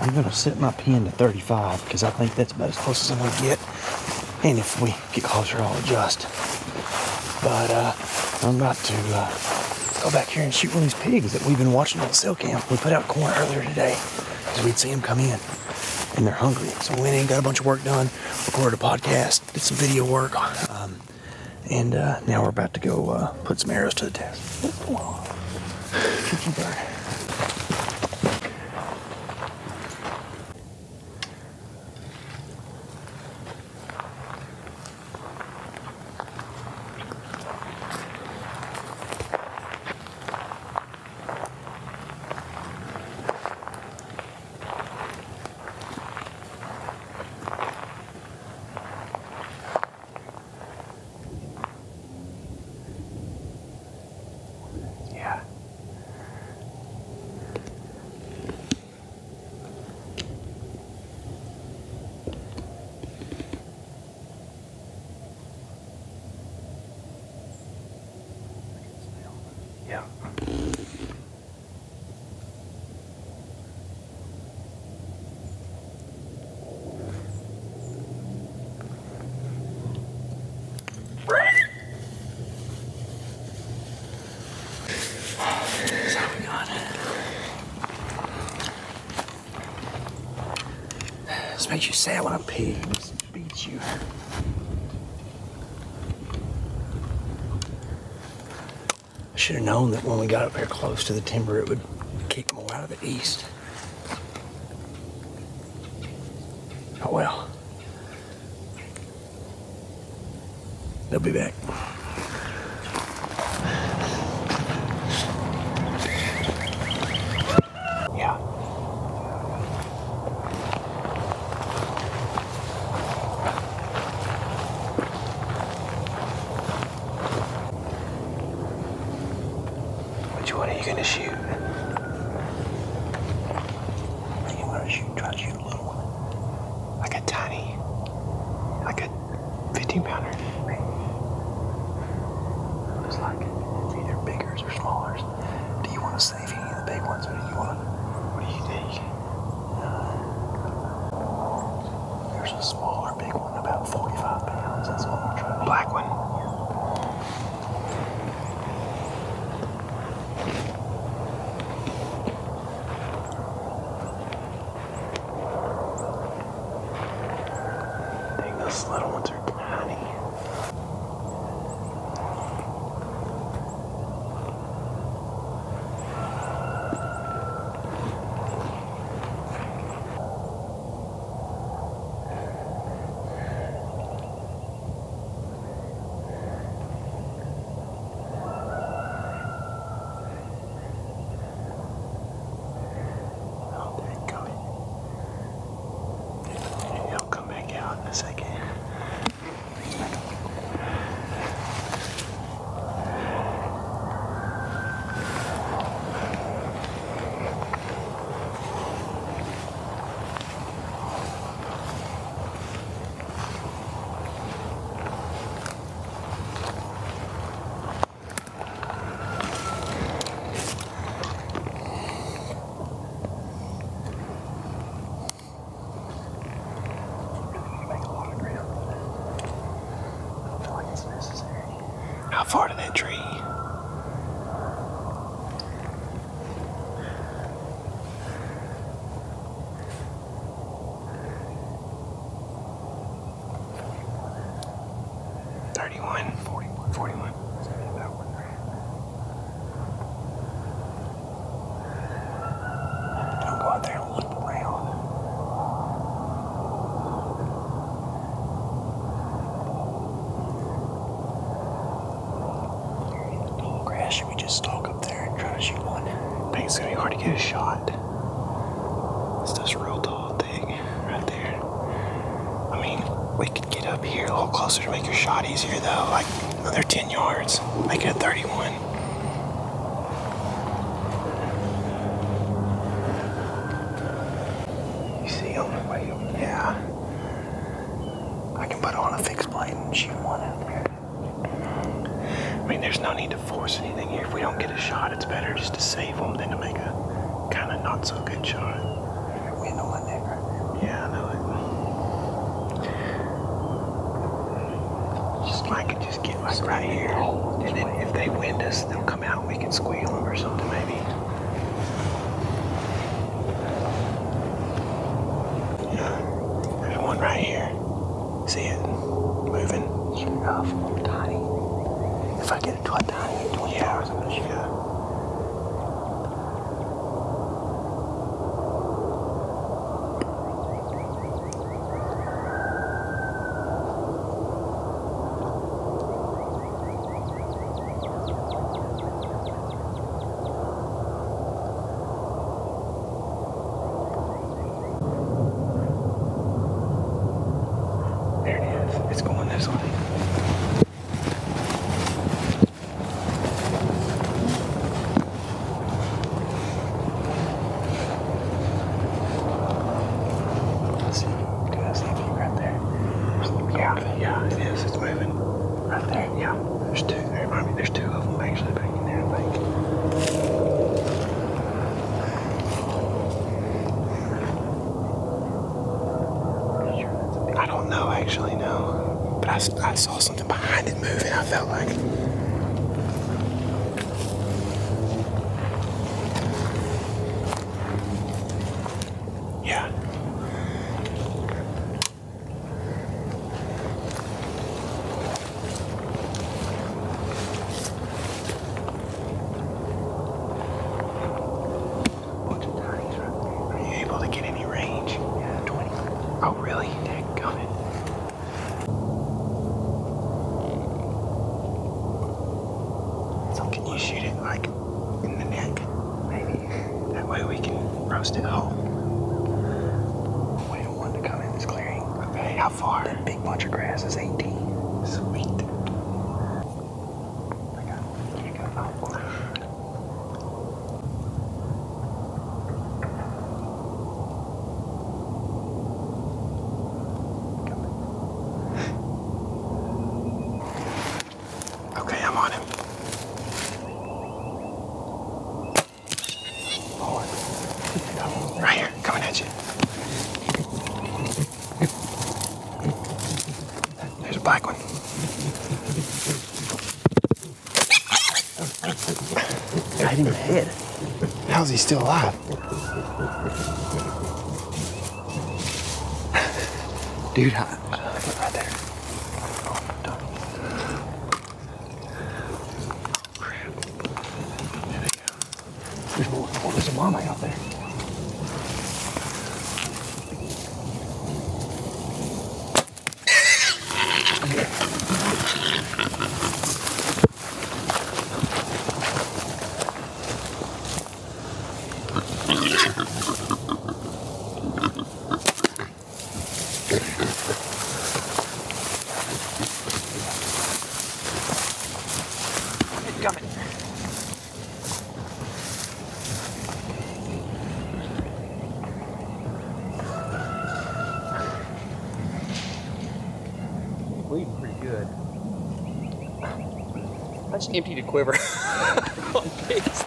I'm gonna set my pin to 35 because I think that's about as close as I'm gonna get. And if we get closer, I'll adjust. But uh, I'm about to uh, go back here and shoot one of these pigs that we've been watching on the cell cam. We put out corn earlier today because we'd see them come in and they're hungry. So we went in, got a bunch of work done, recorded a podcast, did some video work, um, and uh, now we're about to go uh, put some arrows to the test. Kiki bird. Yeah. This makes you a pig beats you. I should have known that when we got up here close to the timber, it would kick more out of the east. Oh well. They'll be back. Thirty-one. Forty-one. Forty-one. Don't go out there and loop around. tall grass, should we just stalk up there and try to shoot one? I think it's gonna be hard to get a shot. It's this real tall thing right there. I mean, we could up here a little closer to make your shot easier though, like another 10 yards, make it a 31. You see him? Yeah. I can put on a fixed blade and shoot one out there. I mean, there's no need to force anything here. If we don't get a shot, it's better just to save them than to make a kind of not so good shot. We know I could just get like right here. And then if they wind us, they'll come out and we can squeal them or something maybe. Yeah. There's one right here. See it? Moving. Sure enough, I'm tiny. If I get it to a tiny 20 yeah, hours, I'm gonna shoot it. There it is. It's going this way. Let's see. Do I see a peak right there? Yeah, yeah, it is. It's moving. Right there. Yeah. There's two. There might be. There's two of them actually back in there, I think. I don't know, actually, no. But I saw something behind it moving. I felt like. Yeah. Bunch of tires right there. Are you able to get any range? Yeah, 20. Oh, really? Dadgummit. So can you shoot it like in the neck? Maybe. That way we can roast it whole. Wait on one to come in this clearing. Okay, how far? That big bunch of grass is 18. Sweet. I got it. Here you go. Oh. Okay, I'm on him. Forward. Right here, coming at you. There's a black one. Got him in the head. How's he still alive? Dude, I, right there. Oh, done. Crap. There they go. There's more. Oh, there's a mama out there. Coming. bleeding pretty good. I just emptied a quiver on pigs.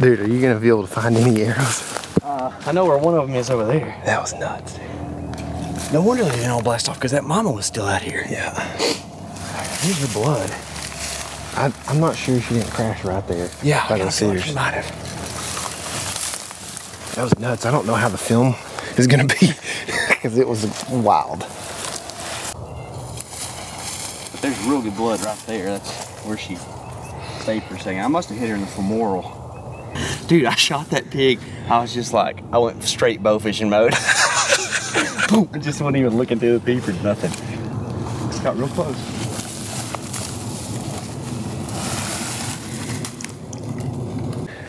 Dude, are you gonna be able to find any arrows? Uh, I know where one of them is over there. That was nuts, dude. No wonder they didn't all blast off because that mama was still out here. Yeah. Here's your blood. I, I'm not sure she didn't crash right there. Yeah, by I the kinda feel like cedars. she might have. That was nuts. I don't know how the film is gonna be because it was wild. But there's real good blood right there. That's where she stayed for a second. I must have hit her in the femoral. Dude, I shot that pig. I was just like, I went straight bow fishing mode. Boom. I just wasn't even looking through the thief or nothing. It's got real close.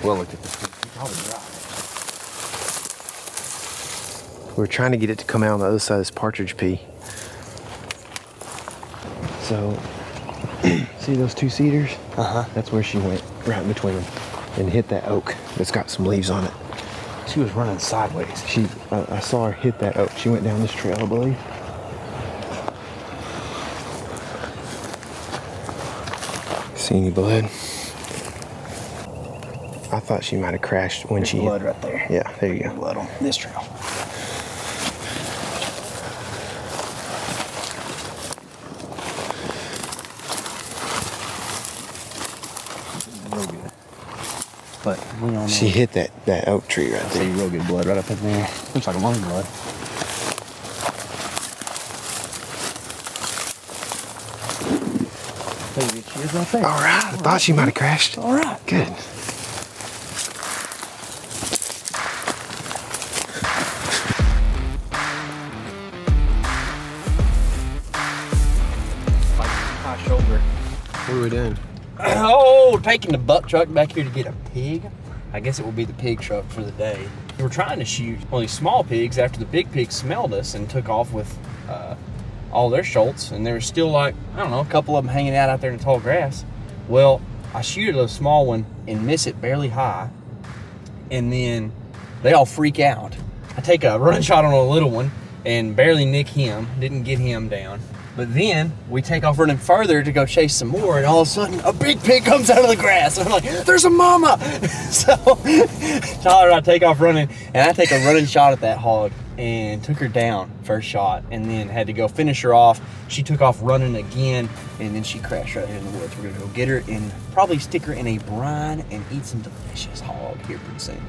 Well, look at this. We're trying to get it to come out on the other side of this partridge pea. So, see those two cedars? Uh huh. That's where she went, right in between them, and hit that oak that's got some leaves on it. She was running sideways. She, I, I saw her hit that oak. She went down this trail, I believe. See any blood? I thought she might have crashed when There's she blood hit. right there. Yeah, there you go. Blood on this trail. But we don't know. She hit that, that oak tree right there. see there. real good blood right up in there. Looks like a lung blood. Look, she is right there. All right. I thought she might have crashed. All right. Good. Taking the buck truck back here to get a pig. I guess it will be the pig truck for the day. We were trying to shoot only small pigs after the big pigs smelled us and took off with uh, all their shoats, and there was still like I don't know a couple of them hanging out out there in the tall grass. Well, I shoot a small one and miss it barely high, and then they all freak out. I take a running shot on a little one and barely nick him, didn't get him down. But then we take off running further to go chase some more, and all of a sudden a big pig comes out of the grass. And I'm like, there's a mama! so Tyler and I take off running, and I take a running shot at that hog and took her down first shot, and then had to go finish her off. She took off running again, and then she crashed right in the woods. We're gonna go get her and probably stick her in a brine and eat some delicious hog here pretty soon.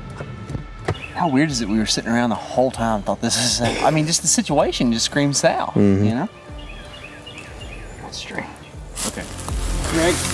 How weird is it we were sitting around the whole time thought this is I mean just the situation just screams sow, you mm-hmm. know? Greg,